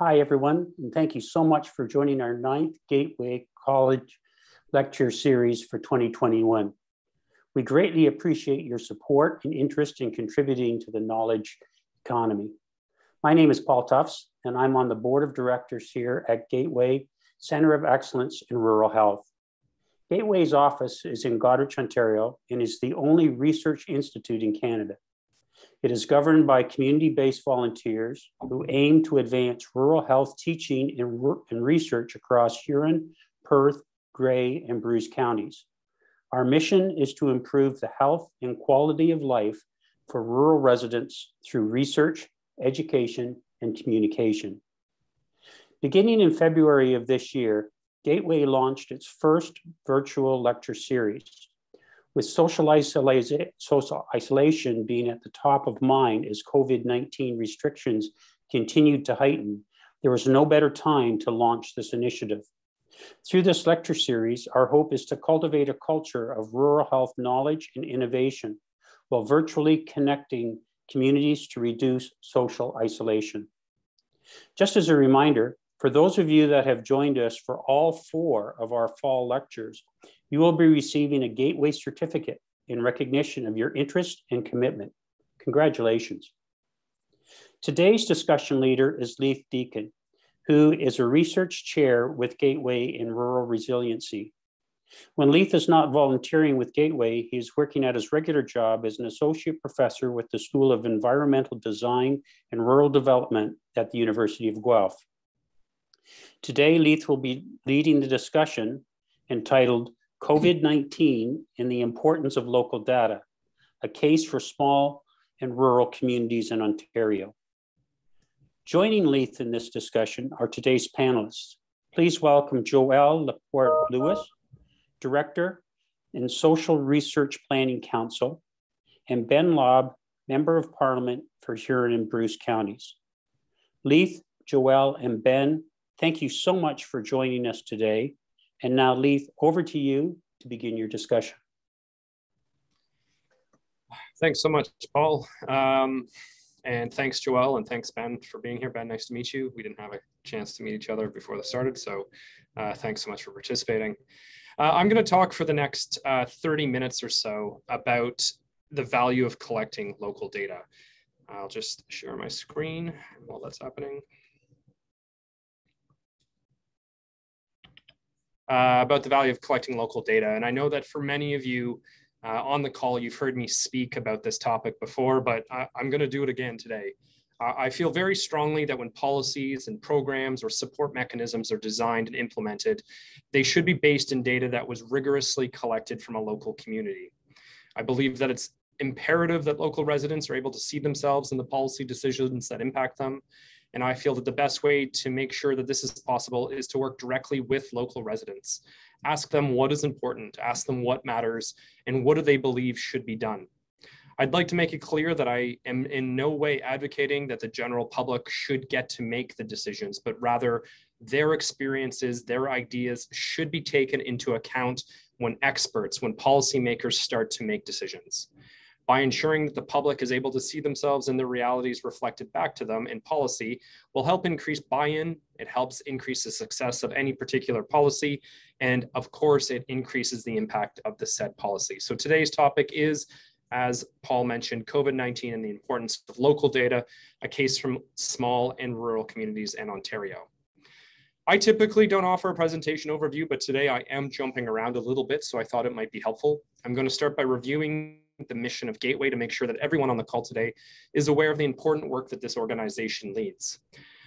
Hi, everyone, and thank you so much for joining our ninth Gateway College lecture series for 2021. We greatly appreciate your support and interest in contributing to the knowledge economy. My name is Paul Tufts, and I'm on the board of directors here at Gateway Center of Excellence in Rural Health. Gateway's office is in Goderich, Ontario, and is the only research institute in Canada. It is governed by community-based volunteers who aim to advance rural health teaching and, research across Huron, Perth, Grey, and Bruce counties. Our mission is to improve the health and quality of life for rural residents through research, education, and communication. Beginning in February of this year, Gateway launched its first virtual lecture series with social, isolation, social isolation being at the top of mind as COVID 19 restrictions continued to heighten, there was no better time to launch this initiative. Through this lecture series, our hope is to cultivate a culture of rural health knowledge and innovation while virtually connecting communities to reduce social isolation. Just as a reminder, for those of you that have joined us for all four of our fall lectures, you will be receiving a Gateway certificate in recognition of your interest and commitment. Congratulations. Today's discussion leader is Leith Deacon, who is a research chair with Gateway in Rural Resiliency. When Leith is not volunteering with Gateway, he is working at his regular job as an associate professor with the School of Environmental Design and Rural Development at the University of Guelph. Today, Leith will be leading the discussion entitled COVID 19 and the importance of local data, a case for small and rural communities in Ontario. Joining Leith in this discussion are today's panelists. Please welcome Joelle Lamport-Lewis, Director in Social Research Planning Council, and Ben Lobb, Member of Parliament for Huron and Bruce counties. Leith, Joelle, and Ben, thank you so much for joining us today and now, Leith, over to you to begin your discussion. Thanks so much, Paul. Um, and thanks, Joelle, and thanks, Ben, for being here. Ben, nice to meet you. We didn't have a chance to meet each other before this started, so uh, thanks so much for participating. Uh, I'm going to talk for the next uh, 30 minutes or so about the value of collecting local data. I'll just share my screen while that's happening. Uh, about the value of collecting local data. And I know that for many of you uh, on the call, you've heard me speak about this topic before, but I, am going to do it again today. I feel very strongly that when policies and programs or support mechanisms are designed and implemented, they should be based in data that was rigorously collected from a local community. I believe that it's imperative that local residents are able to see themselves in the policy decisions that impact them and I feel that the best way to make sure that this is possible is to work directly with local residents. Ask them what is important, ask them what matters, and what do they believe should be done. I'd like to make it clear that I am in no way advocating that the general public should get to make the decisions, but rather their experiences, their ideas should be taken into account when experts, when policymakers start to make decisions by ensuring that the public is able to see themselves and the realities reflected back to them in policy will help increase buy-in. It helps increase the success of any particular policy. And of course, it increases the impact of the said policy. So today's topic is, as Paul mentioned, COVID-19 and the importance of local data, a case from small and rural communities in Ontario. I typically don't offer a presentation overview, but today I am jumping around a little bit, so I thought it might be helpful. I'm going to start by reviewing the mission of Gateway to make sure that everyone on the call today is aware of the important work that this organization leads.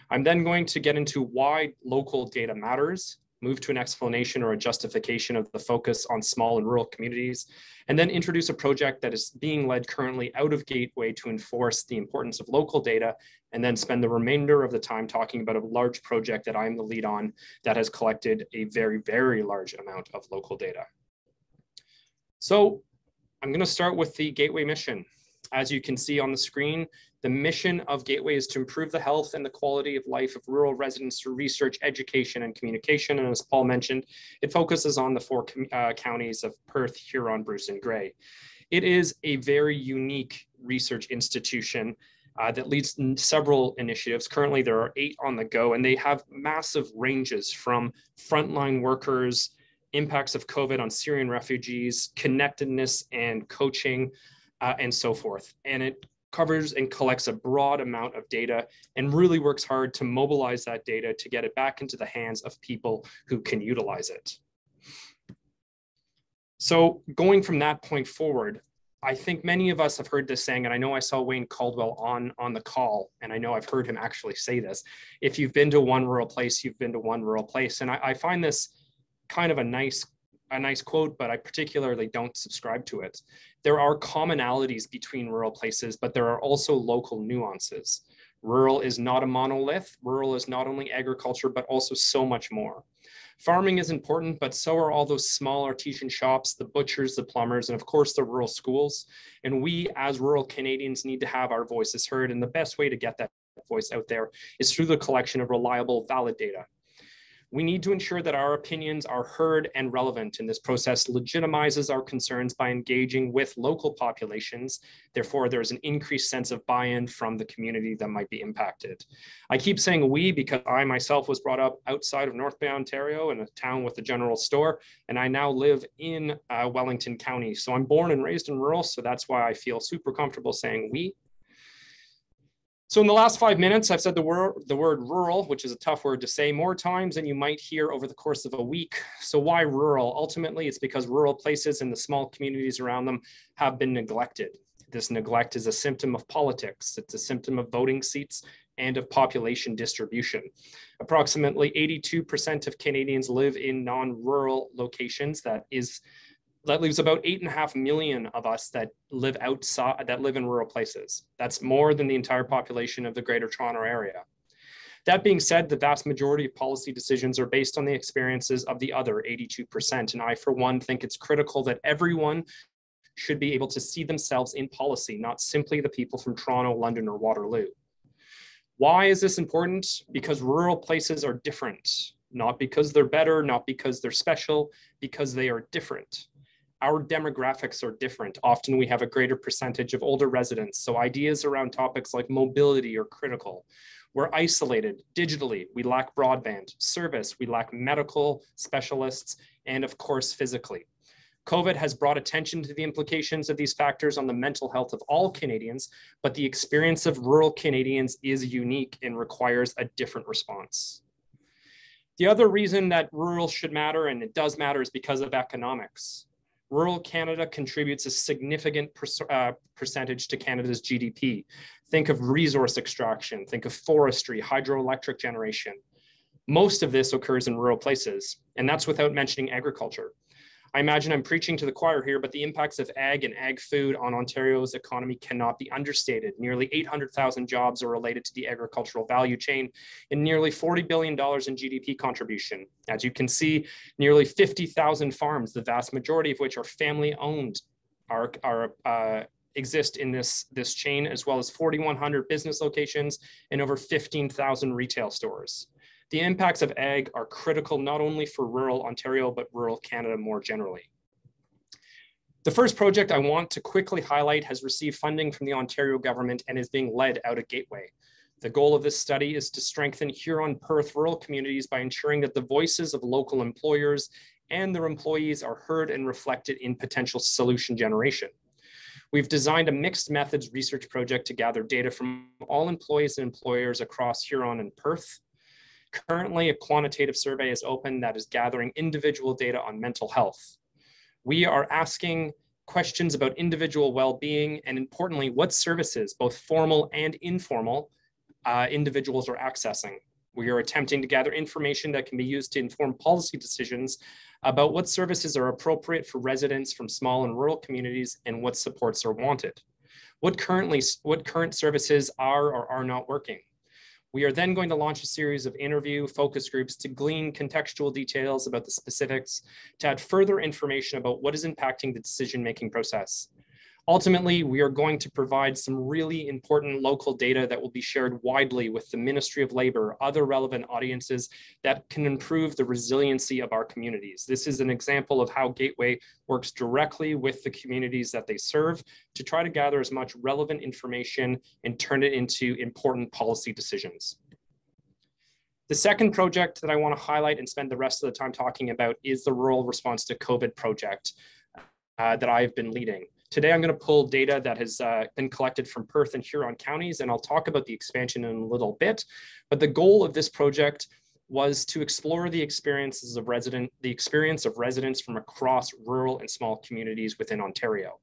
I'm then going to get into why local data matters, move to an explanation or a justification of the focus on small and rural communities, and then introduce a project that is being led currently out of Gateway to enforce the importance of local data, and then spend the remainder of the time talking about a large project that I'm the lead on that has collected a very, very large amount of local data. So I'm going to start with the Gateway mission. As you can see on the screen, the mission of Gateway is to improve the health and the quality of life of rural residents through research, education, and communication. And as Paul mentioned, it focuses on the four uh, counties of Perth, Huron, Bruce, and Grey. It is a very unique research institution uh, that leads several initiatives. Currently, there are eight on the go, and they have massive ranges from frontline workers, impacts of COVID on Syrian refugees, connectedness and coaching, uh, and so forth. And it covers and collects a broad amount of data and really works hard to mobilize that data to get it back into the hands of people who can utilize it. So going from that point forward, I think many of us have heard this saying, and I know I saw Wayne Caldwell on, on the call, and I know I've heard him actually say this. If you've been to one rural place, you've been to one rural place. And I, I find this kind of a nice a nice quote, but I particularly don't subscribe to it. There are commonalities between rural places, but there are also local nuances. Rural is not a monolith. Rural is not only agriculture, but also so much more. Farming is important, but so are all those small artisan shops, the butchers, the plumbers, and of course the rural schools. And we as rural Canadians need to have our voices heard. And the best way to get that voice out there is through the collection of reliable, valid data. We need to ensure that our opinions are heard and relevant, and this process legitimizes our concerns by engaging with local populations. Therefore, there's an increased sense of buy-in from the community that might be impacted. I keep saying we because I myself was brought up outside of North Bay, Ontario in a town with a general store, and I now live in uh, Wellington County. So I'm born and raised in rural, so that's why I feel super comfortable saying we so in the last five minutes, I've said the word, the word rural, which is a tough word to say more times than you might hear over the course of a week. So why rural? Ultimately, it's because rural places and the small communities around them have been neglected. This neglect is a symptom of politics. It's a symptom of voting seats and of population distribution. Approximately 82% of Canadians live in non-rural locations. That is that leaves about eight and a half million of us that live outside, that live in rural places. That's more than the entire population of the Greater Toronto Area. That being said, the vast majority of policy decisions are based on the experiences of the other 82%. And I, for one, think it's critical that everyone should be able to see themselves in policy, not simply the people from Toronto, London, or Waterloo. Why is this important? Because rural places are different, not because they're better, not because they're special, because they are different our demographics are different. Often we have a greater percentage of older residents, so ideas around topics like mobility are critical. We're isolated digitally, we lack broadband, service, we lack medical specialists, and of course, physically. COVID has brought attention to the implications of these factors on the mental health of all Canadians, but the experience of rural Canadians is unique and requires a different response. The other reason that rural should matter, and it does matter, is because of economics rural Canada contributes a significant per, uh, percentage to Canada's GDP. Think of resource extraction, think of forestry, hydroelectric generation. Most of this occurs in rural places, and that's without mentioning agriculture. I imagine I'm preaching to the choir here, but the impacts of ag and ag food on Ontario's economy cannot be understated. Nearly 800,000 jobs are related to the agricultural value chain and nearly $40 billion in GDP contribution. As you can see, nearly 50,000 farms, the vast majority of which are family owned, are, are uh, exist in this, this chain, as well as 4,100 business locations and over 15,000 retail stores. The impacts of ag are critical not only for rural Ontario, but rural Canada more generally. The first project I want to quickly highlight has received funding from the Ontario government and is being led out of Gateway. The goal of this study is to strengthen Huron-Perth rural communities by ensuring that the voices of local employers and their employees are heard and reflected in potential solution generation. We've designed a mixed methods research project to gather data from all employees and employers across Huron and Perth. Currently, a quantitative survey is open that is gathering individual data on mental health. We are asking questions about individual well-being and importantly, what services, both formal and informal, uh, individuals are accessing. We are attempting to gather information that can be used to inform policy decisions about what services are appropriate for residents from small and rural communities and what supports are wanted. What currently, what current services are or are not working? We are then going to launch a series of interview focus groups to glean contextual details about the specifics, to add further information about what is impacting the decision-making process. Ultimately, we are going to provide some really important local data that will be shared widely with the Ministry of Labor, other relevant audiences that can improve the resiliency of our communities. This is an example of how Gateway works directly with the communities that they serve to try to gather as much relevant information and turn it into important policy decisions. The second project that I want to highlight and spend the rest of the time talking about is the Rural Response to COVID project uh, that I've been leading. Today, I'm going to pull data that has uh, been collected from Perth and Huron counties, and I'll talk about the expansion in a little bit. But the goal of this project was to explore the experiences of resident, the experience of residents from across rural and small communities within Ontario.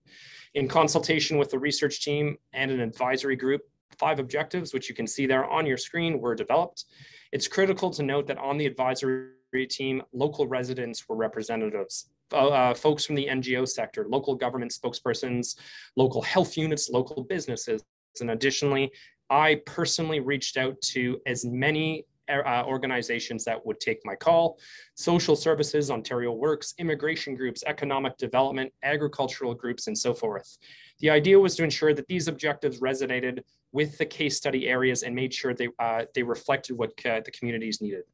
In consultation with the research team and an advisory group, five objectives, which you can see there on your screen, were developed. It's critical to note that on the advisory team, local residents were representatives uh, folks from the NGO sector, local government spokespersons, local health units, local businesses. And additionally, I personally reached out to as many uh, organizations that would take my call social services, Ontario Works, immigration groups, economic development, agricultural groups, and so forth. The idea was to ensure that these objectives resonated with the case study areas and made sure they, uh, they reflected what uh, the communities needed.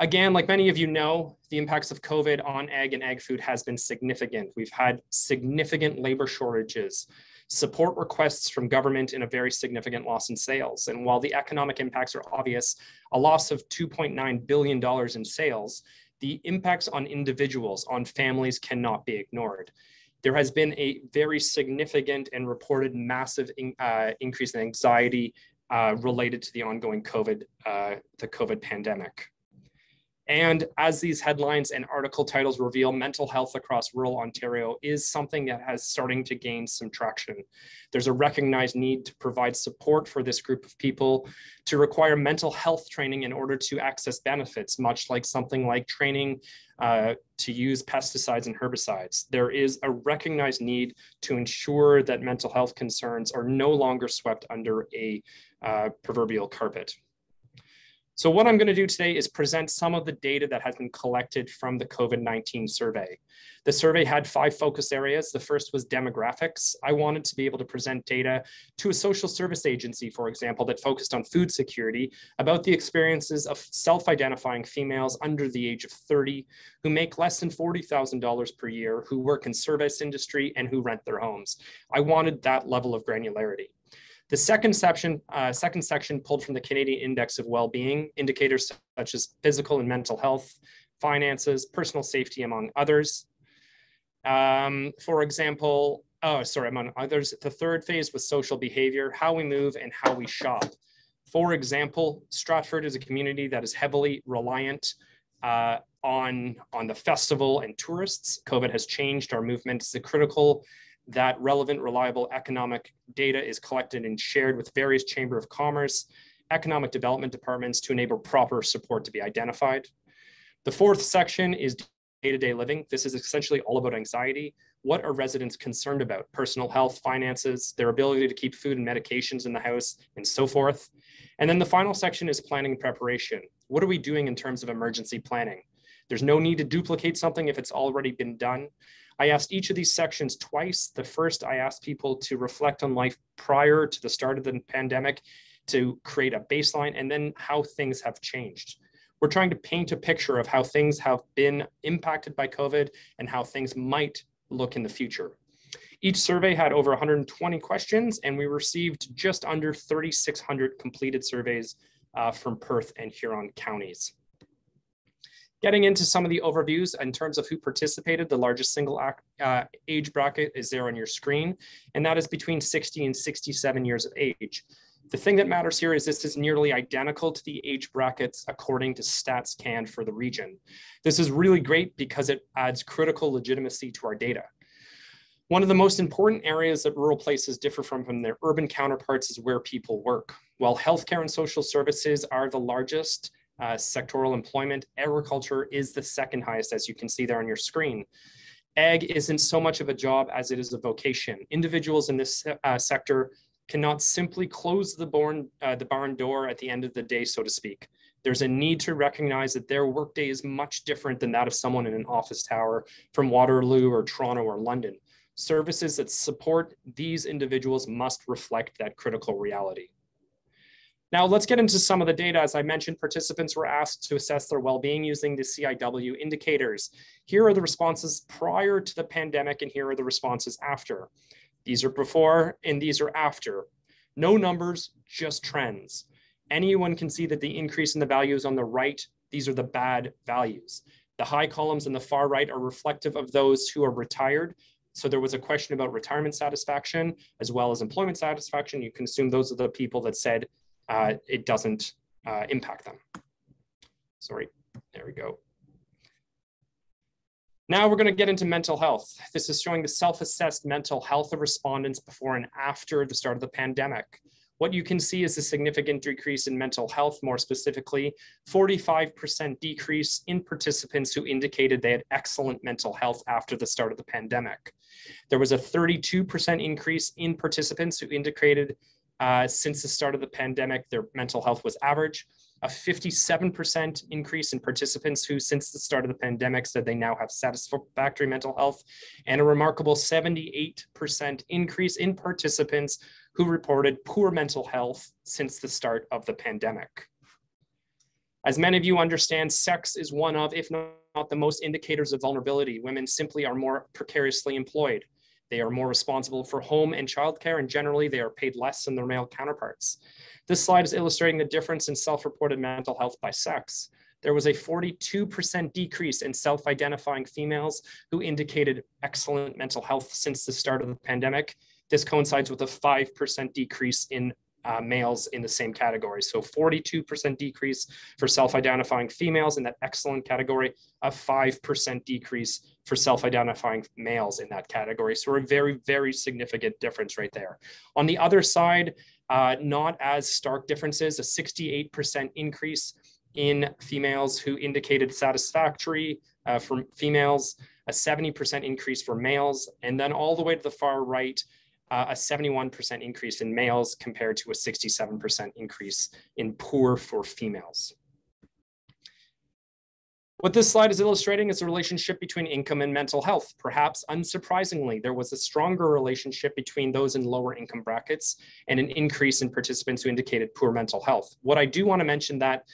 Again, like many of you know, the impacts of COVID on ag and ag food has been significant. We've had significant labor shortages, support requests from government and a very significant loss in sales. And while the economic impacts are obvious, a loss of $2.9 billion in sales, the impacts on individuals, on families cannot be ignored. There has been a very significant and reported massive in, uh, increase in anxiety uh, related to the ongoing COVID, uh, the COVID pandemic. And as these headlines and article titles reveal, mental health across rural Ontario is something that has starting to gain some traction. There's a recognized need to provide support for this group of people to require mental health training in order to access benefits, much like something like training uh, to use pesticides and herbicides. There is a recognized need to ensure that mental health concerns are no longer swept under a uh, proverbial carpet. So what I'm going to do today is present some of the data that has been collected from the COVID-19 survey. The survey had five focus areas. The first was demographics. I wanted to be able to present data to a social service agency, for example, that focused on food security about the experiences of self-identifying females under the age of 30 who make less than $40,000 per year, who work in service industry and who rent their homes. I wanted that level of granularity. The second section, uh, second section pulled from the Canadian Index of Well-being, indicators such as physical and mental health, finances, personal safety, among others. Um, for example, oh, sorry, among others, the third phase was social behavior, how we move and how we shop. For example, Stratford is a community that is heavily reliant uh, on, on the festival and tourists. COVID has changed our movement. It's a critical that relevant, reliable economic data is collected and shared with various Chamber of Commerce, economic development departments to enable proper support to be identified. The fourth section is day-to-day -day living. This is essentially all about anxiety. What are residents concerned about? Personal health, finances, their ability to keep food and medications in the house, and so forth. And then the final section is planning and preparation. What are we doing in terms of emergency planning? There's no need to duplicate something if it's already been done. I asked each of these sections twice. The first, I asked people to reflect on life prior to the start of the pandemic to create a baseline and then how things have changed. We're trying to paint a picture of how things have been impacted by COVID and how things might look in the future. Each survey had over 120 questions and we received just under 3,600 completed surveys uh, from Perth and Huron counties. Getting into some of the overviews in terms of who participated, the largest single uh, age bracket is there on your screen, and that is between 60 and 67 years of age. The thing that matters here is this is nearly identical to the age brackets according to stats StatsCan for the region. This is really great because it adds critical legitimacy to our data. One of the most important areas that rural places differ from, from their urban counterparts is where people work. While healthcare and social services are the largest, uh, sectoral employment. Agriculture is the second highest, as you can see there on your screen. Ag isn't so much of a job as it is a vocation. Individuals in this uh, sector cannot simply close the barn, uh, the barn door at the end of the day, so to speak. There's a need to recognize that their workday is much different than that of someone in an office tower from Waterloo or Toronto or London. Services that support these individuals must reflect that critical reality. Now let's get into some of the data. As I mentioned, participants were asked to assess their well-being using the CIW indicators. Here are the responses prior to the pandemic and here are the responses after. These are before and these are after. No numbers, just trends. Anyone can see that the increase in the values on the right, these are the bad values. The high columns on the far right are reflective of those who are retired. So there was a question about retirement satisfaction as well as employment satisfaction. You can assume those are the people that said uh, it doesn't uh, impact them. Sorry, there we go. Now we're going to get into mental health. This is showing the self-assessed mental health of respondents before and after the start of the pandemic. What you can see is a significant decrease in mental health, more specifically, 45% decrease in participants who indicated they had excellent mental health after the start of the pandemic. There was a 32% increase in participants who indicated uh, since the start of the pandemic, their mental health was average a 57% increase in participants who, since the start of the pandemic, said they now have satisfactory mental health, and a remarkable 78% increase in participants who reported poor mental health since the start of the pandemic. As many of you understand, sex is one of, if not the most indicators of vulnerability. Women simply are more precariously employed. They are more responsible for home and childcare, and generally they are paid less than their male counterparts. This slide is illustrating the difference in self-reported mental health by sex. There was a 42% decrease in self-identifying females who indicated excellent mental health since the start of the pandemic. This coincides with a 5% decrease in uh, males in the same category. So 42% decrease for self-identifying females in that excellent category, a 5% decrease for self-identifying males in that category. So a very, very significant difference right there. On the other side, uh, not as stark differences, a 68% increase in females who indicated satisfactory uh, for females, a 70% increase for males, and then all the way to the far right, uh, a 71% increase in males compared to a 67% increase in poor for females. What this slide is illustrating is the relationship between income and mental health. Perhaps unsurprisingly, there was a stronger relationship between those in lower income brackets and an increase in participants who indicated poor mental health. What I do want to mention that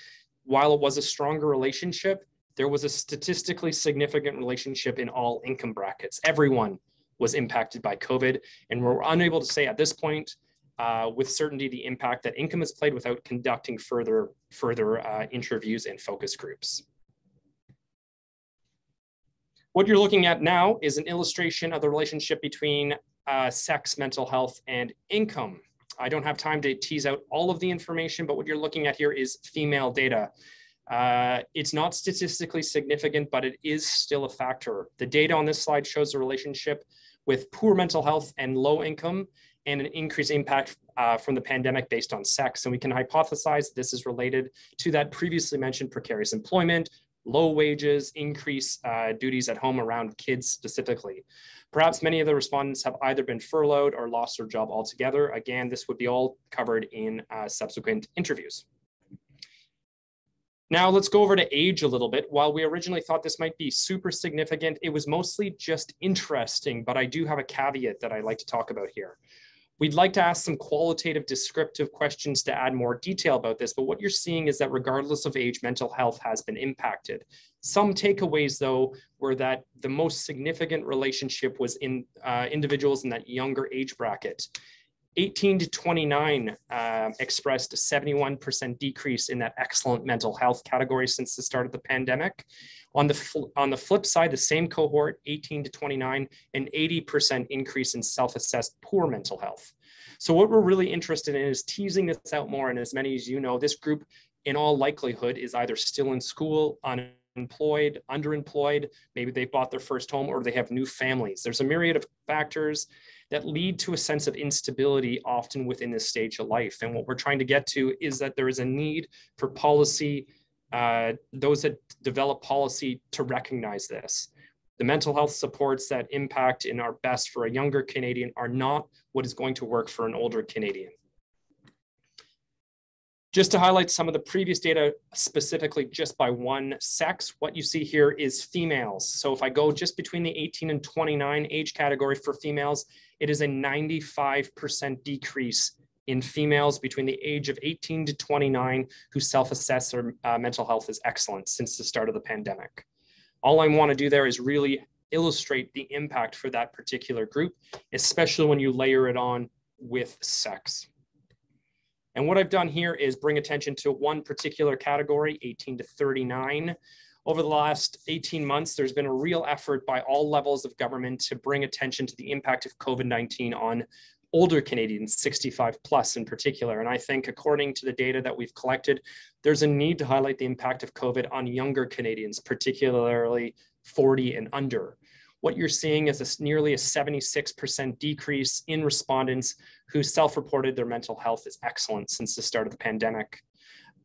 while it was a stronger relationship, there was a statistically significant relationship in all income brackets. Everyone was impacted by COVID, and we're unable to say at this point uh, with certainty the impact that income has played without conducting further, further uh, interviews and focus groups. What you're looking at now is an illustration of the relationship between uh, sex, mental health, and income. I don't have time to tease out all of the information, but what you're looking at here is female data. Uh, it's not statistically significant, but it is still a factor. The data on this slide shows the relationship with poor mental health and low income and an increased impact uh, from the pandemic based on sex. And we can hypothesize this is related to that previously mentioned precarious employment, low wages, increased uh, duties at home around kids specifically. Perhaps many of the respondents have either been furloughed or lost their job altogether. Again, this would be all covered in uh, subsequent interviews. Now let's go over to age a little bit. While we originally thought this might be super significant, it was mostly just interesting, but I do have a caveat that I'd like to talk about here. We'd like to ask some qualitative descriptive questions to add more detail about this, but what you're seeing is that regardless of age, mental health has been impacted. Some takeaways though were that the most significant relationship was in uh, individuals in that younger age bracket. 18 to 29 uh, expressed a 71% decrease in that excellent mental health category since the start of the pandemic. On the, on the flip side, the same cohort, 18 to 29, an 80% increase in self-assessed poor mental health. So what we're really interested in is teasing this out more. And as many as you know, this group in all likelihood is either still in school, unemployed, underemployed, maybe they bought their first home or they have new families. There's a myriad of factors that lead to a sense of instability often within this stage of life. And what we're trying to get to is that there is a need for policy uh, those that develop policy to recognize this. The mental health supports that impact and are best for a younger Canadian are not what is going to work for an older Canadian. Just to highlight some of the previous data specifically just by one sex, what you see here is females. So if I go just between the 18 and 29 age category for females, it is a 95% decrease in females between the age of 18 to 29 who self-assess their uh, mental health as excellent since the start of the pandemic. All I want to do there is really illustrate the impact for that particular group, especially when you layer it on with sex. And what I've done here is bring attention to one particular category, 18 to 39. Over the last 18 months, there's been a real effort by all levels of government to bring attention to the impact of COVID-19 on older Canadians, 65 plus in particular. And I think according to the data that we've collected, there's a need to highlight the impact of COVID on younger Canadians, particularly 40 and under what you're seeing is a, nearly a 76% decrease in respondents who self-reported their mental health is excellent since the start of the pandemic.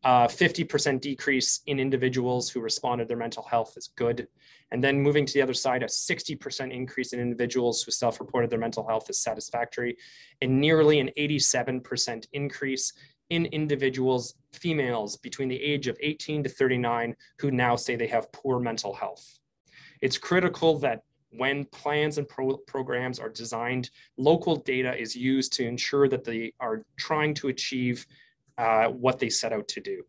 50% uh, decrease in individuals who responded their mental health is good. And then moving to the other side, a 60% increase in individuals who self-reported their mental health is satisfactory, and nearly an 87% increase in individuals, females between the age of 18 to 39, who now say they have poor mental health. It's critical that when plans and pro programs are designed, local data is used to ensure that they are trying to achieve uh, what they set out to do.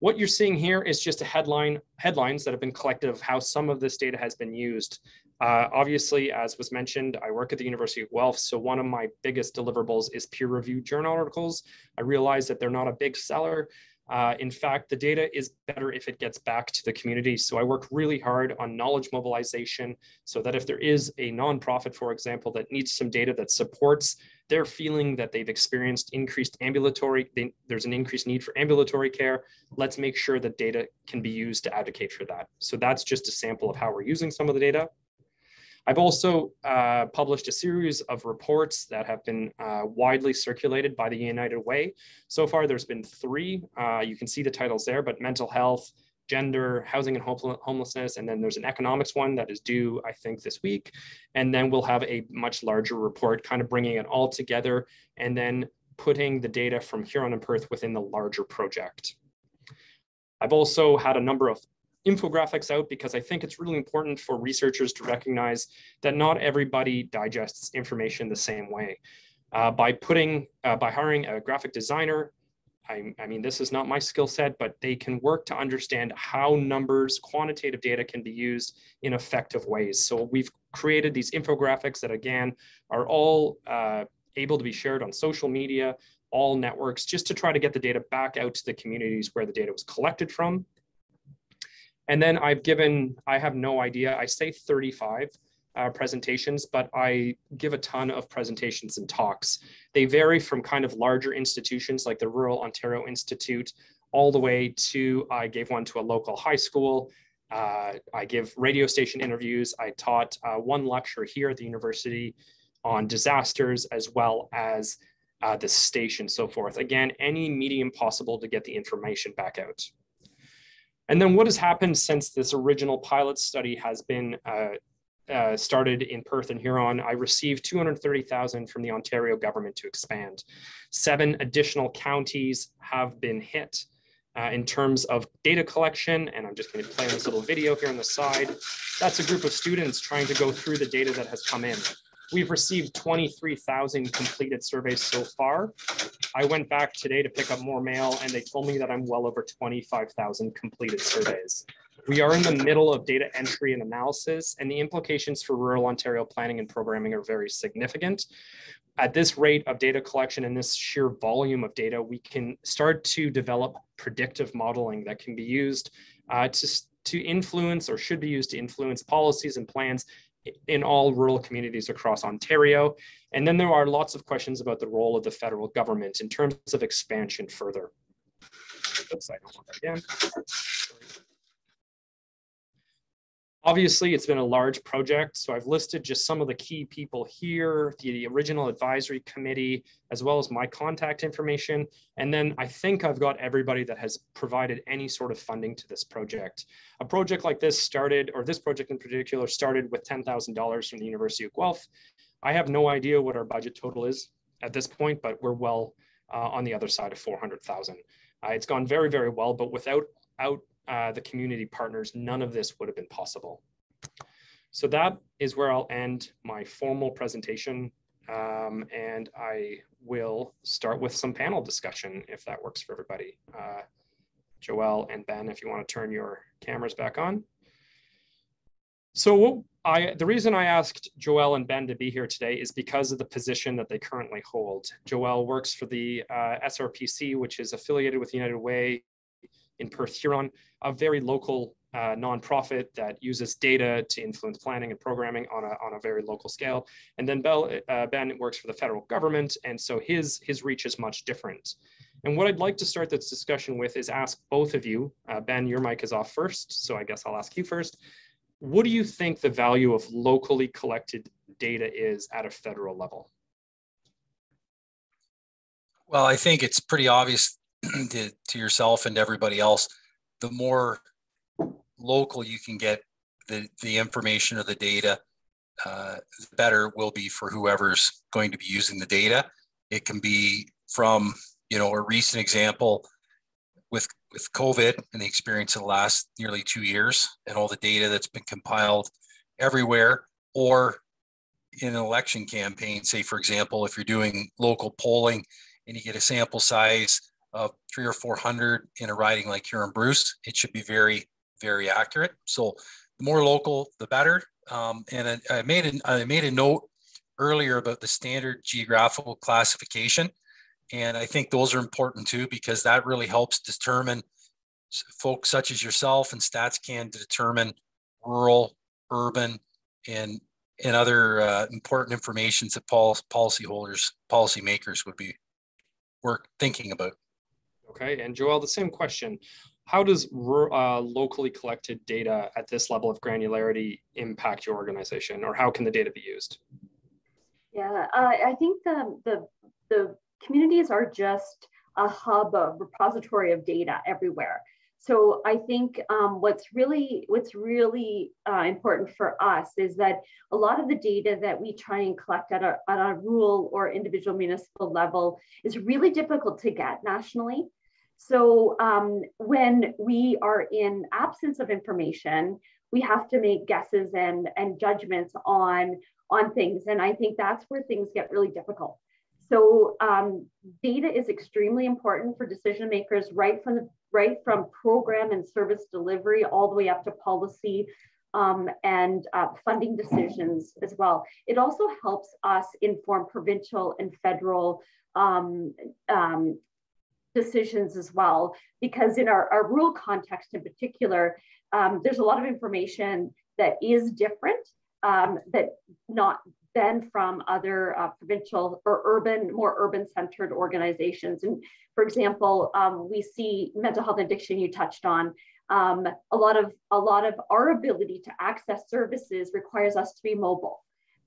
What you're seeing here is just a headline, headlines that have been collected of how some of this data has been used. Uh, obviously, as was mentioned, I work at the University of Guelph, so one of my biggest deliverables is peer-reviewed journal articles. I realize that they're not a big seller, uh, in fact, the data is better if it gets back to the community. So I work really hard on knowledge mobilization so that if there is a nonprofit, for example, that needs some data that supports their feeling that they've experienced increased ambulatory, they, there's an increased need for ambulatory care, let's make sure that data can be used to advocate for that. So that's just a sample of how we're using some of the data. I've also uh, published a series of reports that have been uh, widely circulated by the United Way. So far, there's been three. Uh, you can see the titles there, but mental health, gender, housing and homelessness, and then there's an economics one that is due, I think, this week. And then we'll have a much larger report, kind of bringing it all together and then putting the data from Huron and Perth within the larger project. I've also had a number of infographics out because I think it's really important for researchers to recognize that not everybody digests information the same way. Uh, by putting, uh, by hiring a graphic designer, I, I, mean, this is not my skill set, but they can work to understand how numbers, quantitative data can be used in effective ways. So we've created these infographics that again, are all uh, able to be shared on social media, all networks, just to try to get the data back out to the communities where the data was collected from and then I've given, I have no idea, I say 35 uh, presentations, but I give a ton of presentations and talks. They vary from kind of larger institutions like the Rural Ontario Institute, all the way to, I gave one to a local high school. Uh, I give radio station interviews. I taught uh, one lecture here at the university on disasters as well as uh, the station, so forth. Again, any medium possible to get the information back out. And then what has happened since this original pilot study has been uh, uh, started in Perth and Huron, I received 230,000 from the Ontario government to expand. Seven additional counties have been hit uh, in terms of data collection. And I'm just going to play this little video here on the side. That's a group of students trying to go through the data that has come in. We've received 23,000 completed surveys so far. I went back today to pick up more mail and they told me that I'm well over 25,000 completed surveys. We are in the middle of data entry and analysis and the implications for rural Ontario planning and programming are very significant. At this rate of data collection and this sheer volume of data, we can start to develop predictive modeling that can be used uh, to, to influence or should be used to influence policies and plans in all rural communities across Ontario. And then there are lots of questions about the role of the federal government in terms of expansion further. Oops, I don't want that again. Obviously, it's been a large project, so I've listed just some of the key people here, the original advisory committee, as well as my contact information. And then I think I've got everybody that has provided any sort of funding to this project. A project like this started, or this project in particular, started with $10,000 from the University of Guelph. I have no idea what our budget total is at this point, but we're well uh, on the other side of 400,000. Uh, it's gone very, very well, but without out, uh, the community partners, none of this would have been possible. So that is where I'll end my formal presentation. Um, and I will start with some panel discussion if that works for everybody. Uh, Joelle and Ben, if you want to turn your cameras back on. So I, the reason I asked Joelle and Ben to be here today is because of the position that they currently hold. Joelle works for the uh, SRPC, which is affiliated with United Way in Perth, Huron, a very local uh, nonprofit that uses data to influence planning and programming on a, on a very local scale. And then Bell, uh, Ben works for the federal government, and so his, his reach is much different. And what I'd like to start this discussion with is ask both of you, uh, Ben, your mic is off first, so I guess I'll ask you first. What do you think the value of locally collected data is at a federal level? Well, I think it's pretty obvious to, to yourself and to everybody else. The more local you can get the, the information or the data, uh, the better it will be for whoever's going to be using the data. It can be from, you know, a recent example with with COVID and the experience of the last nearly two years and all the data that's been compiled everywhere, or in an election campaign, say for example, if you're doing local polling and you get a sample size of three or four hundred in a riding like Huron Bruce, it should be very, very accurate. So the more local, the better. Um, and I, I made a, I made a note earlier about the standard geographical classification. And I think those are important too, because that really helps determine folks such as yourself and StatsCan to determine rural, urban, and and other uh, important information that policyholders, policymakers would be work thinking about. Okay, and Joel, the same question. How does uh, locally collected data at this level of granularity impact your organization, or how can the data be used? Yeah, uh, I think the, the the communities are just a hub, a repository of data everywhere. So I think um, what's really what's really uh, important for us is that a lot of the data that we try and collect at a, at a rural or individual municipal level is really difficult to get nationally. So um, when we are in absence of information, we have to make guesses and, and judgments on, on things. And I think that's where things get really difficult. So um, data is extremely important for decision makers right from the right from program and service delivery all the way up to policy um, and uh, funding decisions as well. It also helps us inform provincial and federal um, um, decisions as well, because in our, our rural context in particular, um, there's a lot of information that is different um, that not than from other uh, provincial or urban, more urban centered organizations. And for example, um, we see mental health addiction you touched on. Um, a lot of a lot of our ability to access services requires us to be mobile.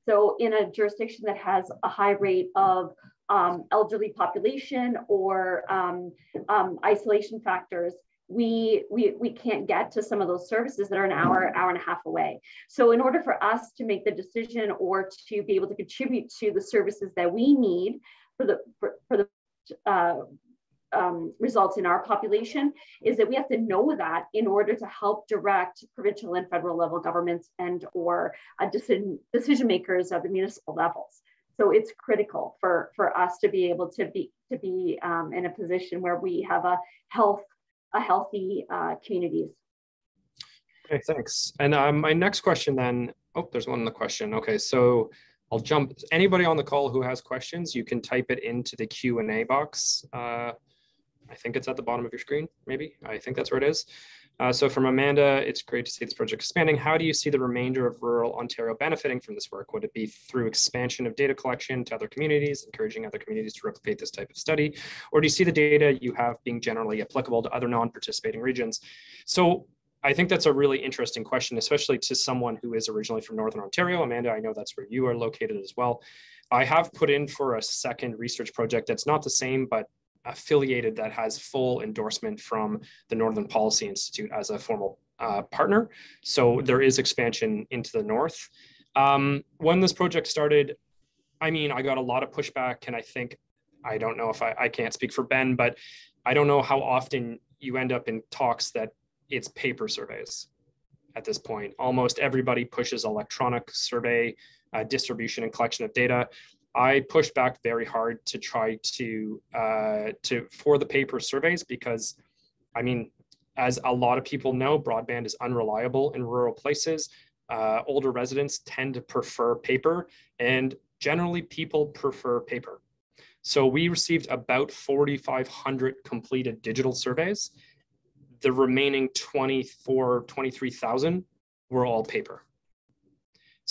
So in a jurisdiction that has a high rate of um, elderly population or um, um, isolation factors, we, we, we can't get to some of those services that are an hour, hour and a half away. So in order for us to make the decision or to be able to contribute to the services that we need for the, for, for the uh, um, results in our population is that we have to know that in order to help direct provincial and federal level governments and or uh, decision, decision makers at the municipal levels. So it's critical for, for us to be able to be to be um, in a position where we have a health a healthy uh, communities. Okay, thanks. And um, my next question then, oh, there's one in the question. Okay, so I'll jump, anybody on the call who has questions, you can type it into the Q&A box. Uh, I think it's at the bottom of your screen, maybe. I think that's where it is. Uh, so from Amanda, it's great to see this project expanding. How do you see the remainder of rural Ontario benefiting from this work? Would it be through expansion of data collection to other communities, encouraging other communities to replicate this type of study? Or do you see the data you have being generally applicable to other non-participating regions? So I think that's a really interesting question, especially to someone who is originally from Northern Ontario. Amanda, I know that's where you are located as well. I have put in for a second research project that's not the same, but affiliated that has full endorsement from the Northern Policy Institute as a formal uh, partner. So there is expansion into the north. Um, when this project started, I mean, I got a lot of pushback, and I think I don't know if I, I can't speak for Ben, but I don't know how often you end up in talks that it's paper surveys at this point. Almost everybody pushes electronic survey uh, distribution and collection of data. I pushed back very hard to try to uh, to for the paper surveys because, I mean, as a lot of people know, broadband is unreliable in rural places. Uh, older residents tend to prefer paper, and generally people prefer paper. So we received about 4,500 completed digital surveys. The remaining 24, 23,000 were all paper.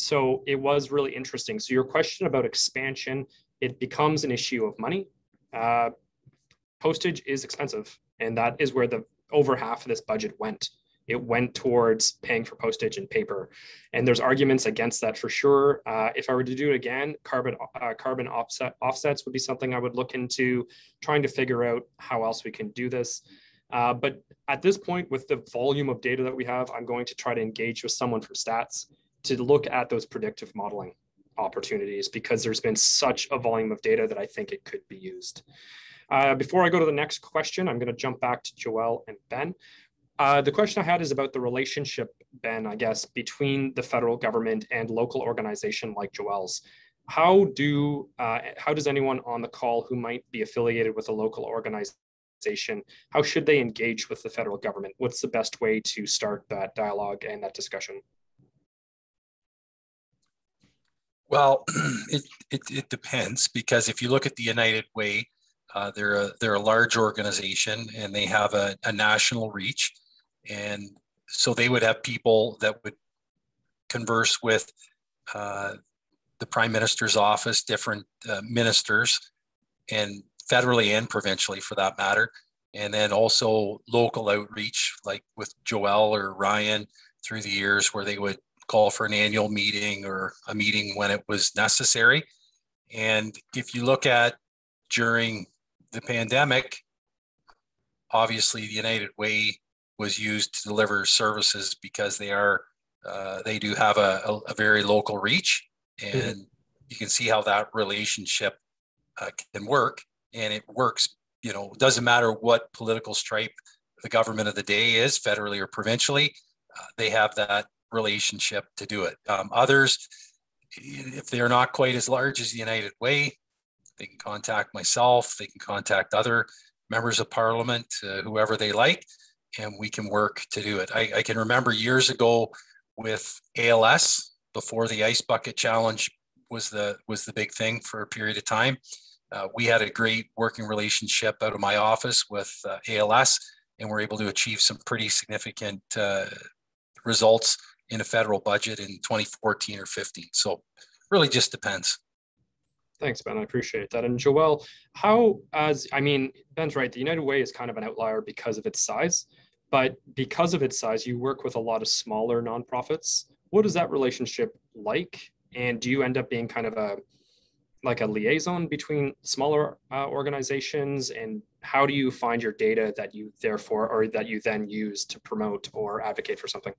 So it was really interesting. So your question about expansion, it becomes an issue of money. Uh, postage is expensive, and that is where the over half of this budget went. It went towards paying for postage and paper, and there's arguments against that for sure. Uh, if I were to do it again, carbon uh, carbon offset offsets would be something I would look into, trying to figure out how else we can do this. Uh, but at this point, with the volume of data that we have, I'm going to try to engage with someone from stats to look at those predictive modeling opportunities because there's been such a volume of data that I think it could be used. Uh, before I go to the next question, I'm going to jump back to Joelle and Ben. Uh, the question I had is about the relationship, Ben, I guess, between the federal government and local organization like Joelle's. How do uh, how does anyone on the call who might be affiliated with a local organization, how should they engage with the federal government? What's the best way to start that dialogue and that discussion? Well, it, it, it, depends because if you look at the United Way, uh, they're, a, they're a large organization and they have a, a national reach. And so they would have people that would converse with uh, the prime minister's office, different uh, ministers, and federally and provincially for that matter. And then also local outreach, like with Joel or Ryan through the years, where they would call for an annual meeting or a meeting when it was necessary. And if you look at during the pandemic, obviously the United Way was used to deliver services because they are uh, they do have a, a, a, very local reach, and mm-hmm. you can see how that relationship uh, can work, and it works. You know, doesn't matter what political stripe the government of the day is, federally or provincially, uh, they have that relationship to do it. Um, others, if they're not quite as large as the United Way, they can contact myself, they can contact other members of parliament, uh, whoever they like, and we can work to do it. I, I, can remember years ago with ALS, before the Ice Bucket Challenge was the was the big thing for a period of time. Uh, we had a great working relationship out of my office with uh, ALS, and we're able to achieve some pretty significant uh, results in a federal budget in 2014 or 15. So really just depends. Thanks, Ben. I appreciate that. And Joelle, how, as I mean, Ben's right, the United Way is kind of an outlier because of its size, but because of its size, you work with a lot of smaller nonprofits. What is that relationship like? And do you end up being kind of a like a liaison between smaller uh, organizations and how do you find your data that you therefore or that you then use to promote or advocate for something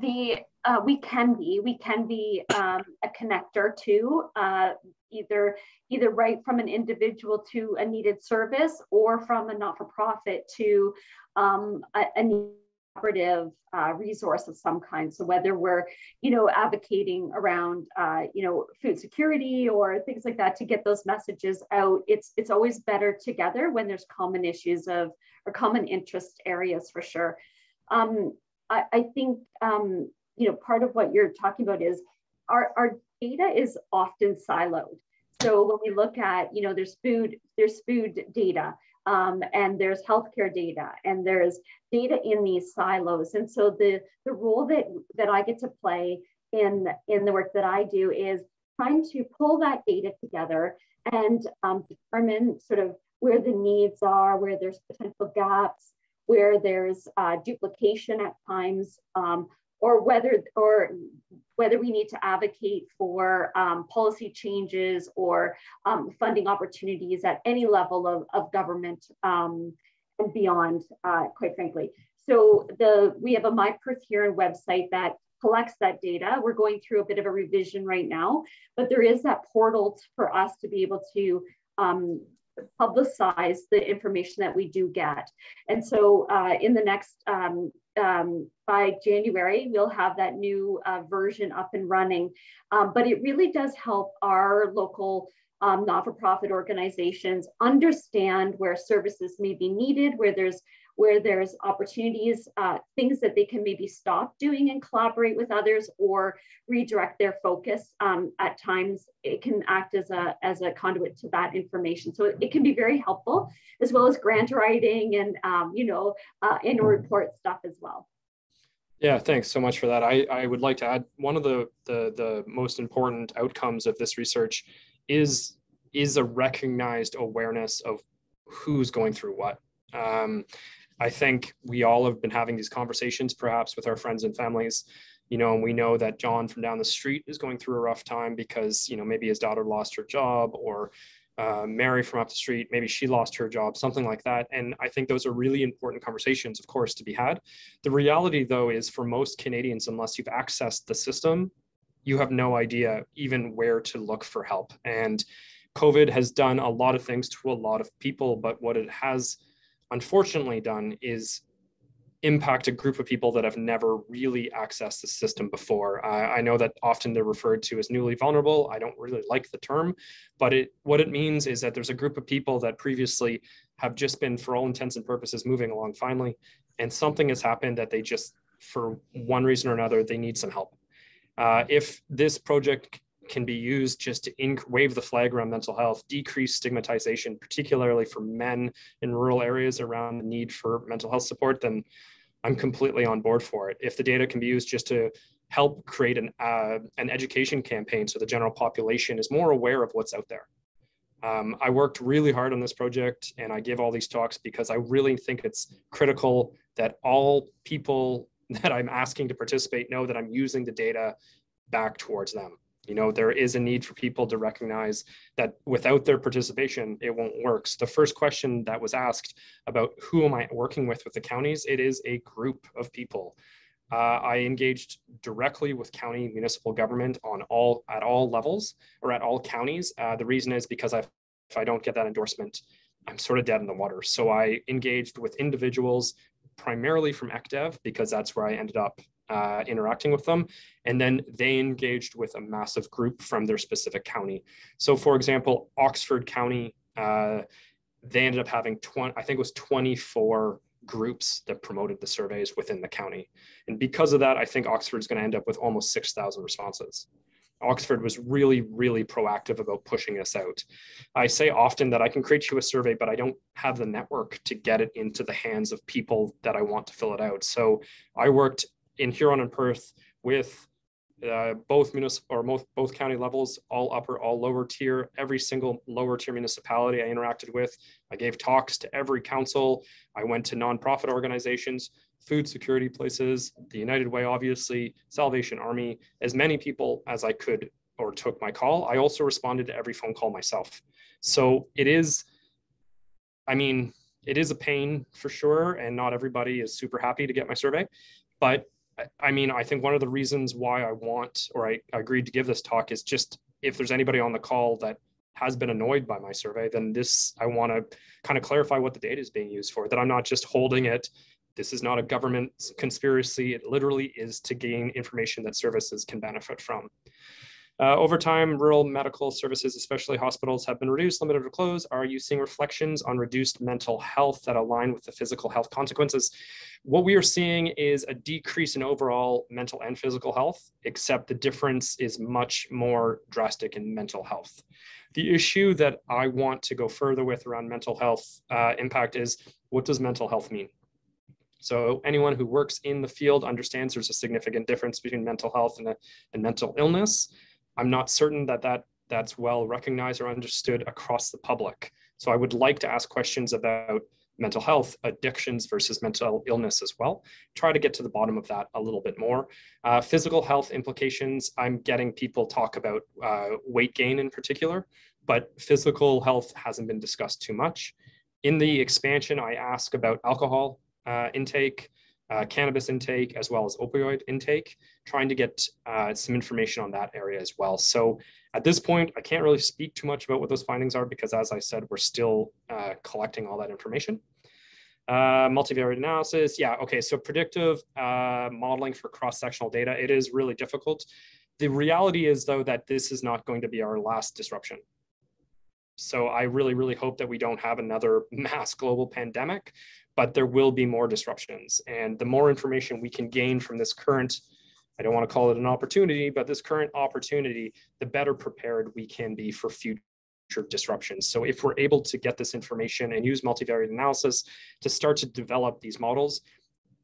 the uh, we can be we can be um, a connector to uh, either either right from an individual to a needed service or from a not-for-profit to um, a, a cooperative uh, resource of some kind. So whether we're, you know, advocating around, uh, you know, food security or things like that to get those messages out, it's it's always better together when there's common issues of or common interest areas for sure. Um, I, I think um, you know part of what you're talking about is our, our data is often siloed. So when we look at you know there's food there's food data um, and there's healthcare data and there's data in these silos. And so the the role that that I get to play in in the work that I do is trying to pull that data together and um, determine sort of where the needs are, where there's potential gaps, where there's uh, duplication at times, um, or whether or whether we need to advocate for um, policy changes or um, funding opportunities at any level of, of government um, and beyond, uh, quite frankly. So the we have a My Perth Huron website that collects that data. We're going through a bit of a revision right now, but there is that portal for us to be able to um, publicize the information that we do get. And so uh, in the next, um, um, by January, we'll have that new uh, version up and running. Um, but it really does help our local um, not-for-profit organizations understand where services may be needed, where there's where there's opportunities, uh, things that they can maybe stop doing and collaborate with others or redirect their focus. Um, at times, it can act as a, as a conduit to that information. So it, can be very helpful, as well as grant writing and, um, you know, uh, annual report stuff as well. Yeah, thanks so much for that. I, I would like to add one of the, the, the most important outcomes of this research is, is a recognized awareness of who's going through what. Um, I think we all have been having these conversations, perhaps with our friends and families. You know, and we know that John from down the street is going through a rough time because you know maybe his daughter lost her job, or uh, Mary from up the street, maybe she lost her job, something like that. And I think those are really important conversations, of course, to be had. The reality, though, is for most Canadians, unless you've accessed the system, you have no idea even where to look for help. And COVID has done a lot of things to a lot of people, but what it has unfortunately done is impact a group of people that have never really accessed the system before. Uh, I know that often they're referred to as newly vulnerable. I don't really like the term, but it what it means is that there's a group of people that previously have just been, for all intents and purposes, moving along finally, and something has happened that they just, for one reason or another, they need some help. Uh, if this project can be used just to wave the flag around mental health, decrease stigmatization, particularly for men in rural areas around the need for mental health support, then I'm completely on board for it. If the data can be used just to help create an uh, an education campaign so the general population is more aware of what's out there. Um, I worked really hard on this project and I give all these talks because I really think it's critical that all people that I'm asking to participate know that I'm using the data back towards them. You know, there is a need for people to recognize that without their participation, it won't work. So the first question that was asked about who am I working with with the counties, it is a group of people. Uh, I engaged directly with county municipal government on all at all levels or at all counties. Uh, the reason is because I've, if I don't get that endorsement, I'm sort of dead in the water. So I engaged with individuals primarily from ECDEV because that's where I ended up uh, interacting with them. And then they engaged with a massive group from their specific county. So, for example, Oxford County, uh, they ended up having 20, I think it was 24 groups that promoted the surveys within the county. And because of that, I think Oxford is going to end up with almost 6,000 responses. Oxford was really, really proactive about pushing this out. I say often that I can create you a survey, but I don't have the network to get it into the hands of people that I want to fill it out. So I worked in Huron and Perth with uh, both municipal or both, both county levels, all upper, all lower tier, every single lower tier municipality I interacted with. I gave talks to every council. I went to nonprofit organizations, food security places, the United Way, obviously, Salvation Army, as many people as I could or took my call. I also responded to every phone call myself. So it is, I mean, it is a pain for sure. And not everybody is super happy to get my survey, but I mean, I think one of the reasons why I want or I, I agreed to give this talk is just if there's anybody on the call that has been annoyed by my survey, then this I want to kind of clarify what the data is being used for. That I'm not just holding it. This is not a government conspiracy. It literally is to gain information that services can benefit from. Uh, over time, rural medical services, especially hospitals, have been reduced, limited, or closed. Are you seeing reflections on reduced mental health that align with the physical health consequences? What we are seeing is a decrease in overall mental and physical health, except the difference is much more drastic in mental health. The issue that I want to go further with around mental health uh, impact is what does mental health mean? So anyone who works in the field understands there's a significant difference between mental health and, a, and mental illness. I'm not certain that, that that's well recognized or understood across the public. So I would like to ask questions about mental health, addictions versus mental illness as well. Try to get to the bottom of that a little bit more. Uh, physical health implications, I'm getting people talk about uh, weight gain in particular, but physical health hasn't been discussed too much. In the expansion, I ask about alcohol uh, intake, uh, cannabis intake as well as opioid intake, trying to get uh, some information on that area as well. So at this point, I can't really speak too much about what those findings are because, as I said, we're still uh, collecting all that information. Uh, multivariate analysis, yeah, okay, so predictive uh, modeling for cross-sectional data, it is really difficult. The reality is, though, that this is not going to be our last disruption. So I really, really hope that we don't have another mass global pandemic but there will be more disruptions. And the more information we can gain from this current, I don't want to call it an opportunity, but this current opportunity, the better prepared we can be for future disruptions. So if we're able to get this information and use multivariate analysis to start to develop these models,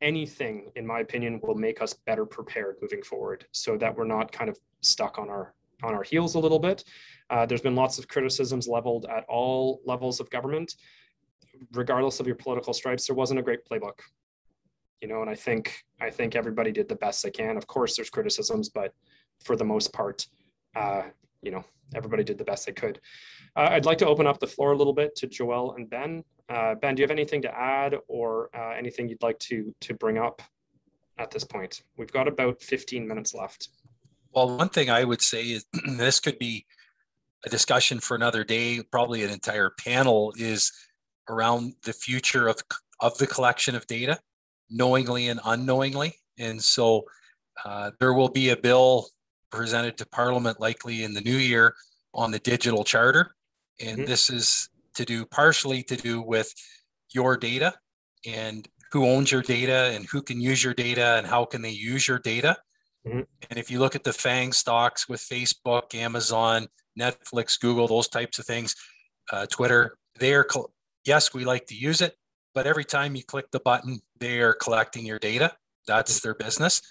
anything, in my opinion, will make us better prepared moving forward so that we're not kind of stuck on our on our heels a little bit. Uh, there's been lots of criticisms leveled at all levels of government regardless of your political stripes, there wasn't a great playbook. You know, and I think I think everybody did the best they can. Of course, there's criticisms, but for the most part, uh, you know, everybody did the best they could. Uh, I'd like to open up the floor a little bit to Joel and Ben. Uh, ben, do you have anything to add or uh, anything you'd like to to bring up at this point? We've got about 15 minutes left. Well, one thing I would say is this could be a discussion for another day, probably an entire panel is around the future of, of the collection of data, knowingly and unknowingly. And so uh, there will be a bill presented to Parliament likely in the new year on the digital charter. And mm-hmm. this is to do partially to do with your data and who owns your data and who can use your data and how can they use your data. Mm-hmm. And if you look at the FANG stocks with Facebook, Amazon, Netflix, Google, those types of things, uh, Twitter, they are yes, we like to use it, but every time you click the button, they are collecting your data. That's their business.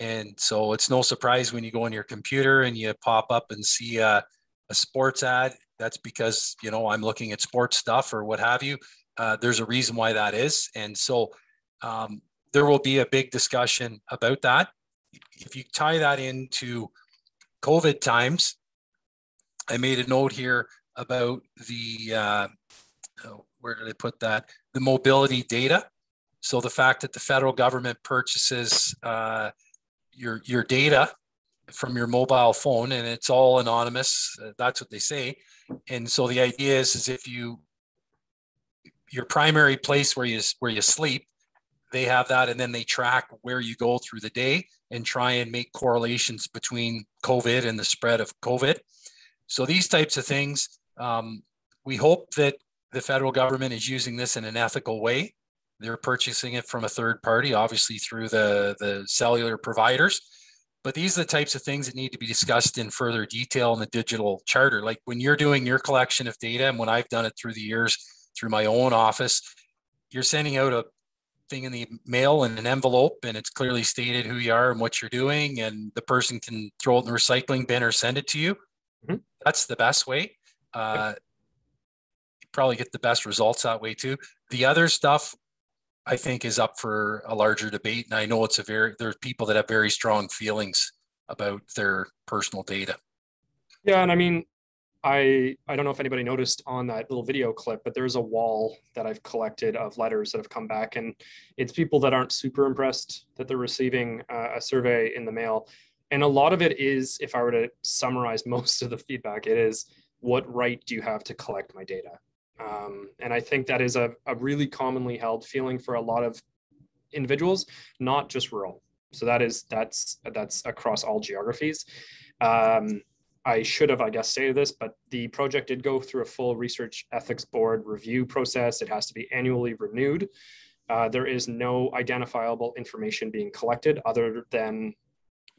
And so it's no surprise when you go on your computer and you pop up and see a, a sports ad. That's because, you know, I'm looking at sports stuff or what have you. Uh, there's a reason why that is. And so um, there will be a big discussion about that. If you tie that into COVID times, I made a note here about the uh, where did I put that? The mobility data. So the fact that the federal government purchases uh, your your data from your mobile phone and it's all anonymous. Uh, that's what they say. And so the idea is, is if you your primary place where you where you sleep, they have that, and then they track where you go through the day and try and make correlations between COVID and the spread of COVID. So these types of things, um, we hope that the federal government is using this in an ethical way. They're purchasing it from a third party, obviously through the, the cellular providers. But these are the types of things that need to be discussed in further detail in the digital charter. Like when you're doing your collection of data, and when I've done it through the years through my own office, you're sending out a thing in the mail in an envelope and it's clearly stated who you are and what you're doing and the person can throw it in the recycling bin or send it to you mm-hmm. that's the best way uh, probably get the best results that way too. The other stuff I think is up for a larger debate. And I know it's a very, there's people that have very strong feelings about their personal data. Yeah. And I mean, I, I don't know if anybody noticed on that little video clip, but there's a wall that I've collected of letters that have come back, and it's people that aren't super impressed that they're receiving uh, a survey in the mail. And a lot of it is, if I were to summarize most of the feedback, it is what right do you have to collect my data? Um, and I think that is a, a really commonly held feeling for a lot of individuals, not just rural. So that is that's that's across all geographies. Um, I should have, I guess, stated this, but the project did go through a full research ethics board review process. It has to be annually renewed. Uh, there is no identifiable information being collected other than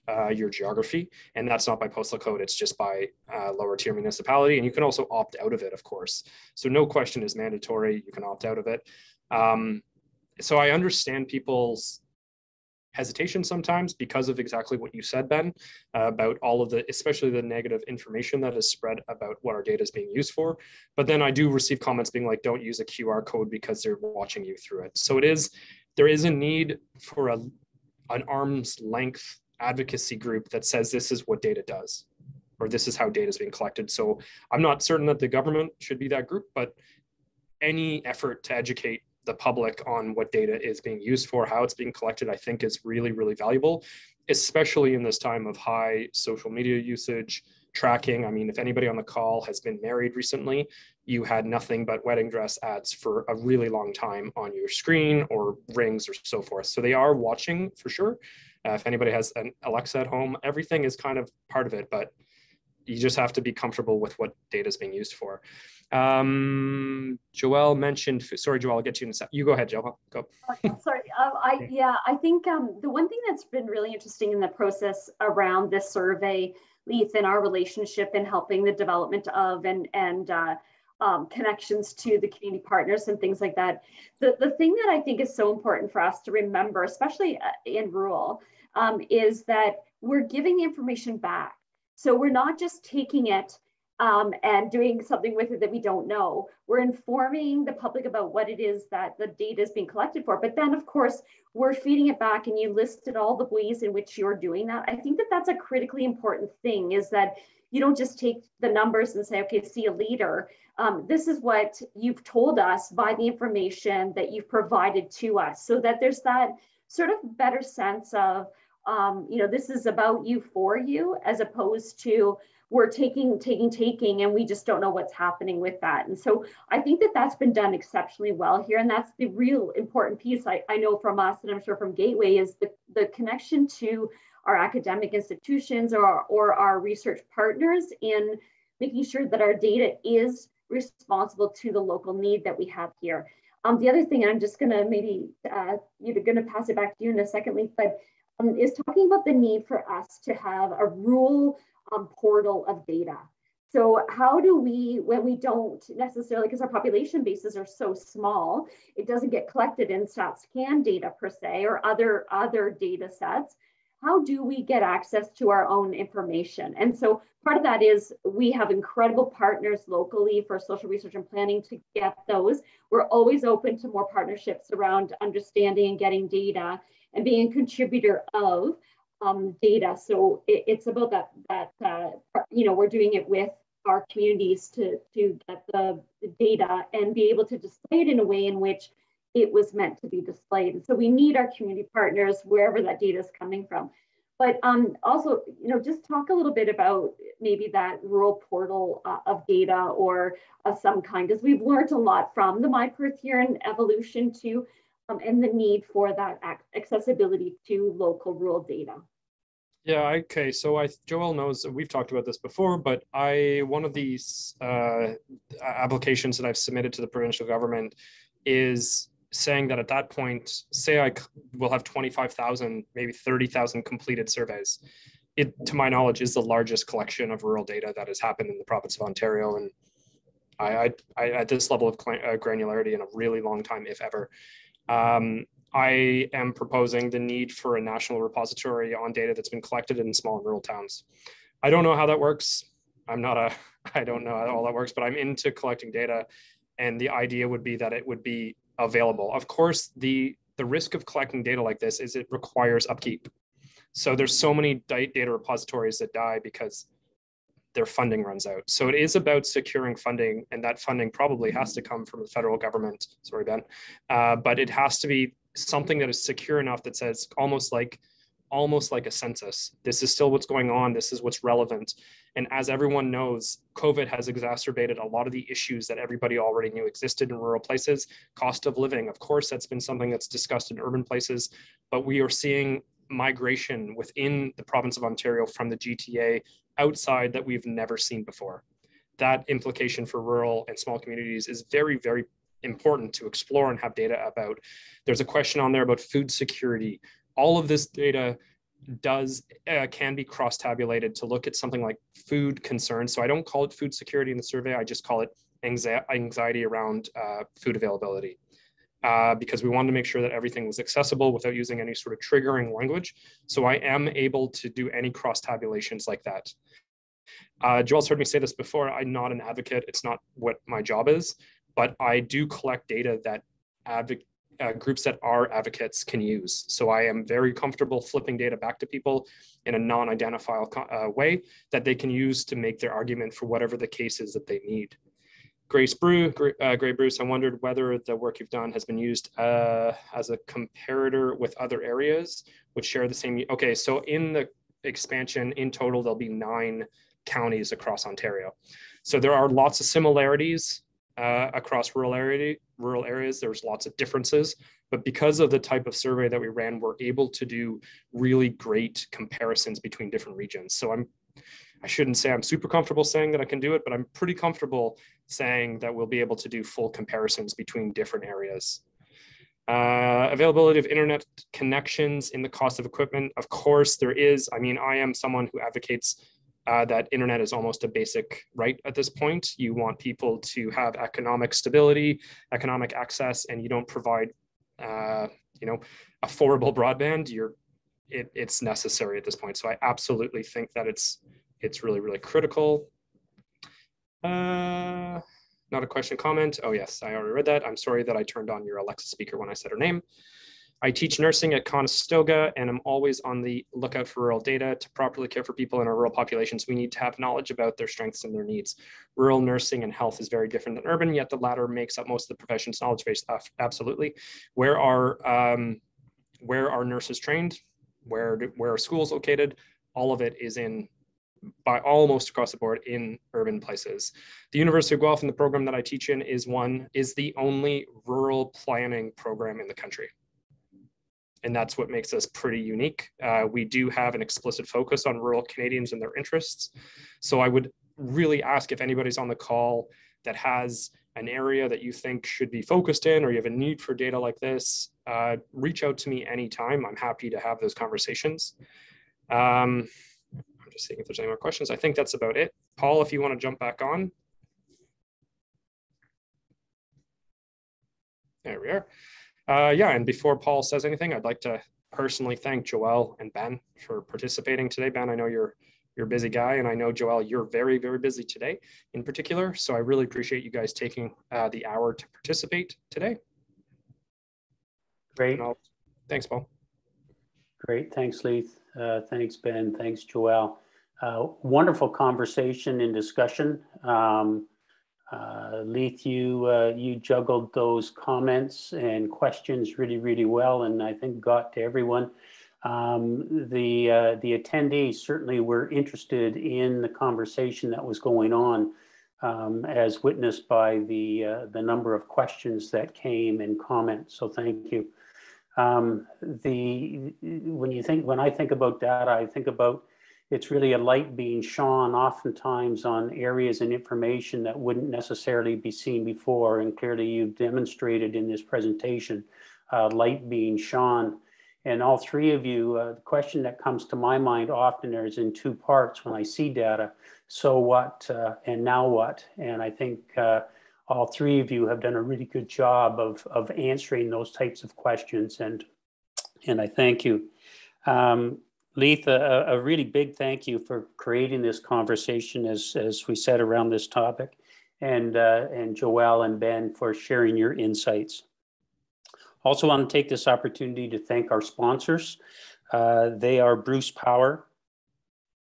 uh, your geography. And that's not by postal code, it's just by uh, lower tier municipality. And you can also opt out of it, of course. So no question is mandatory. You can opt out of it. Um, so I understand people's hesitation sometimes because of exactly what you said, Ben, uh, about all of the, especially the negative information that is spread about what our data is being used for. But then I do receive comments being like, don't use a QR code because they're watching you through it. So it is, there is a need for a, an arm's length advocacy group that says this is what data does or this is how data is being collected. So I'm not certain that the government should be that group, but any effort to educate the public on what data is being used for, how it's being collected, I think is really, really valuable, especially in this time of high social media usage, tracking. I mean, if anybody on the call has been married recently, you had nothing but wedding dress ads for a really long time on your screen or rings or so forth. So they are watching for sure. Uh, if anybody has an Alexa at home, everything is kind of part of it, but you just have to be comfortable with what data is being used for. Um, Joelle mentioned, sorry, Joelle, I'll get you in a sec. You go ahead, Joelle, go. sorry, uh, I, yeah, I think um, the one thing that's been really interesting in the process around this survey, Leith, in our relationship in helping the development of and, and uh, um, connections to the community partners and things like that. The, the thing that I think is so important for us to remember, especially uh, in rural, um, is that we're giving the information back. So we're not just taking it um, and doing something with it that we don't know. We're informing the public about what it is that the data is being collected for. But then, of course, we're feeding it back, and you listed all the ways in which you're doing that. I think that that's a critically important thing is that you don't just take the numbers and say, okay, see a leader. Um, this is what you've told us by the information that you've provided to us, so that there's that sort of better sense of, um, you know, this is about you for you, as opposed to we're taking, taking, taking, and we just don't know what's happening with that. And so I think that that's been done exceptionally well here. And that's the real important piece I, I know from us, and I'm sure from Gateway, is the, the connection to our academic institutions or, or our research partners in making sure that our data is responsible to the local need that we have here. Um, the other thing, I'm just going to maybe uh, you're going to pass it back to you in a second, but um, is talking about the need for us to have a rule um, portal of data. So how do we, when we don't necessarily, because our population bases are so small, it doesn't get collected in StatsCan data per se or other, other data sets. How do we get access to our own information? And so part of that is we have incredible partners locally for social research and planning to get those. We're always open to more partnerships around understanding and getting data and being a contributor of um, data. So it, it's about that, that uh, you know, we're doing it with our communities to, to get the, the data and be able to display it in a way in which it was meant to be displayed. So we need our community partners wherever that data is coming from. But um, also, you know, just talk a little bit about maybe that rural portal uh, of data or of some kind, because we've learned a lot from the My Perth evolution too, um, and the need for that accessibility to local rural data. Yeah, okay. So I Joel knows we've talked about this before, but I one of these uh, applications that I've submitted to the provincial government is saying that at that point, say I will have 25,000, maybe 30,000 completed surveys. It, to my knowledge, is the largest collection of rural data that has happened in the province of Ontario. And I, I, I at this level of uh, granularity in a really long time, if ever. Um, I am proposing the need for a national repository on data that's been collected in small and rural towns. I don't know how that works. I'm not a, I don't know how all that works, but I'm into collecting data. And the idea would be that it would be available. Of course, the, the risk of collecting data like this is it requires upkeep. So there's so many data repositories that die because their funding runs out. So it is about securing funding, and that funding probably has to come from the federal government. Sorry, Ben, uh, but it has to be something that is secure enough that says almost like almost like a census. This is still what's going on. This is what's relevant. And as everyone knows, COVID has exacerbated a lot of the issues that everybody already knew existed in rural places. Cost of living, of course, that's been something that's discussed in urban places, but we are seeing migration within the province of Ontario from the GTA outside that we've never seen before. That implication for rural and small communities is very, very important to explore and have data about. There's a question on there about food security. All of this data does uh, can be cross tabulated to look at something like food concerns. So I don't call it food security in the survey. I just call it anxiety around uh, food availability. Uh, because we wanted to make sure that everything was accessible without using any sort of triggering language. So I am able to do any cross tabulations like that. Uh, Joel's heard me say this before. I'm not an advocate. It's not what my job is but I do collect data that adv- uh, groups that are advocates can use. So I am very comfortable flipping data back to people in a non-identifiable uh, way that they can use to make their argument for whatever the case is that they need. Grace Brew, uh, Grey Bruce, I wondered whether the work you've done has been used uh, as a comparator with other areas which share the same. Okay, so in the expansion, in total, there'll be nine counties across Ontario. So there are lots of similarities uh, across rural area, rural areas. There's lots of differences, but because of the type of survey that we ran, we're able to do really great comparisons between different regions. So I'm, I shouldn't say I'm super comfortable saying that I can do it, but I'm pretty comfortable saying that we'll be able to do full comparisons between different areas. Uh, availability of internet connections in the cost of equipment. Of course, there is. I mean, I am someone who advocates uh, that internet is almost a basic right at this point. You want people to have economic stability, economic access, and you don't provide, uh, you know, affordable broadband. You're, it, it's necessary at this point. So I absolutely think that it's it's really really critical. Uh, not a question comment. Oh yes, I already read that. I'm sorry that I turned on your Alexa speaker when I said her name. I teach nursing at Conestoga and I'm always on the lookout for rural data. To properly care for people in our rural populations, we need to have knowledge about their strengths and their needs. Rural nursing and health is very different than urban, yet the latter makes up most of the profession's knowledge base. Absolutely. Where are, um, where are nurses trained? Where, do, where are schools located? All of it is in by almost across the board in urban places. The University of Guelph and the program that I teach in is one, is the only rural planning program in the country and that's what makes us pretty unique. Uh, we do have an explicit focus on rural Canadians and their interests. So I would really ask if anybody's on the call that has an area that you think should be focused in or you have a need for data like this, uh, reach out to me anytime. I'm happy to have those conversations. Um, just seeing if there's any more questions. I think that's about it. Paul, if you want to jump back on. There we are. Uh, yeah, and before Paul says anything, I'd like to personally thank Joel and Ben for participating today. Ben, I know you're you're a busy guy, and I know Joel, you're very very busy today in particular. So I really appreciate you guys taking uh, the hour to participate today. Great. Thanks, Paul. Great. Thanks, Leith. Uh, thanks, Ben. Thanks, Joel. Wonderful conversation and discussion. Um, uh, Leith, you, uh, you juggled those comments and questions really, really well, and I think got to everyone. Um, the, uh, the attendees certainly were interested in the conversation that was going on, um, as witnessed by the, uh, the number of questions that came and comments. So thank you. Um, the, when you think, when I think about data, I think about it's really a light being shone oftentimes on areas and information that wouldn't necessarily be seen before. And clearly you've demonstrated in this presentation, uh, light being shone. And all three of you, uh, the question that comes to my mind often is in two parts when I see data. So what uh, and now what? And I think uh, all three of you have done a really good job of, of answering those types of questions. And, and I thank you. Um, Leith, a, a, really big thank you for creating this conversation, as, as we said, around this topic, and, uh, and Joel and Ben for sharing your insights. Also want to take this opportunity to thank our sponsors. Uh, they are Bruce Power,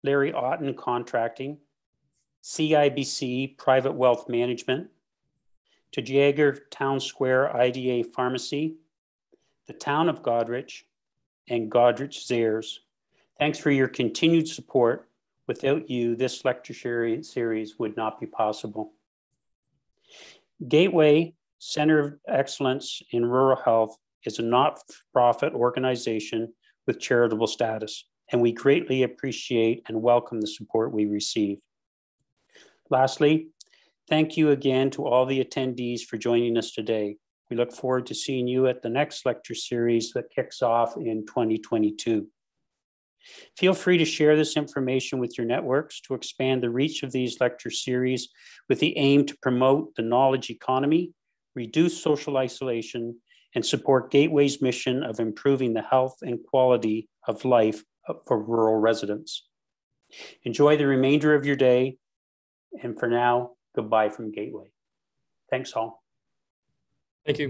Larry Otten Contracting, CIBC Private Wealth Management, to Jagger Town Square IDA Pharmacy, the Town of Goderich, and Goderich Zehrs. Thanks for your continued support. Without you, this lecture series would not be possible. Gateway Center of Excellence in Rural Health is a not-for-profit organization with charitable status, and we greatly appreciate and welcome the support we receive. Lastly, thank you again to all the attendees for joining us today. We look forward to seeing you at the next lecture series that kicks off in 2022. Feel free to share this information with your networks to expand the reach of these lecture series with the aim to promote the knowledge economy, reduce social isolation, and support Gateway's mission of improving the health and quality of life for rural residents. Enjoy the remainder of your day, and for now, goodbye from Gateway. Thanks all. Thank you.